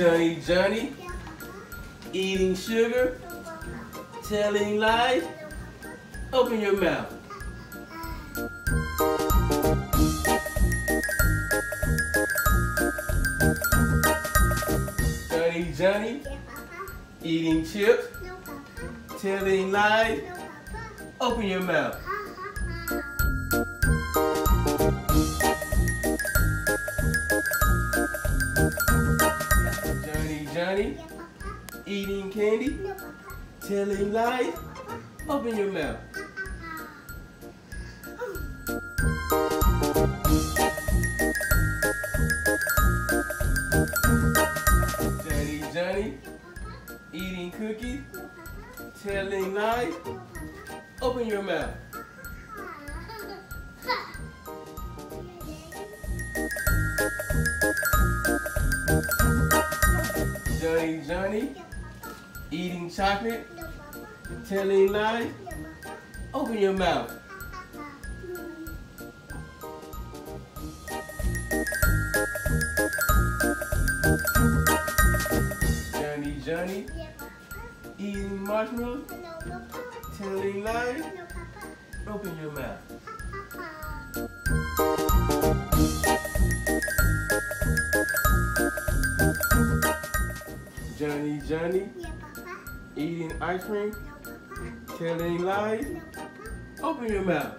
Johnny, Johnny, eating sugar, telling lies. Open your mouth. Johnny, Johnny, eating chips, telling lies. Open your mouth. Johnny, eating candy, telling lies. Open your mouth. Johnny, Johnny, eating cookies, telling lies. Open your mouth. Johnny, Johnny, eating chocolate, telling lies. Open your mouth. Johnny, Johnny, eating marshmallows, telling lies. Open your mouth. Johnny, Johnny, eating ice cream, telling lies. Open your mouth.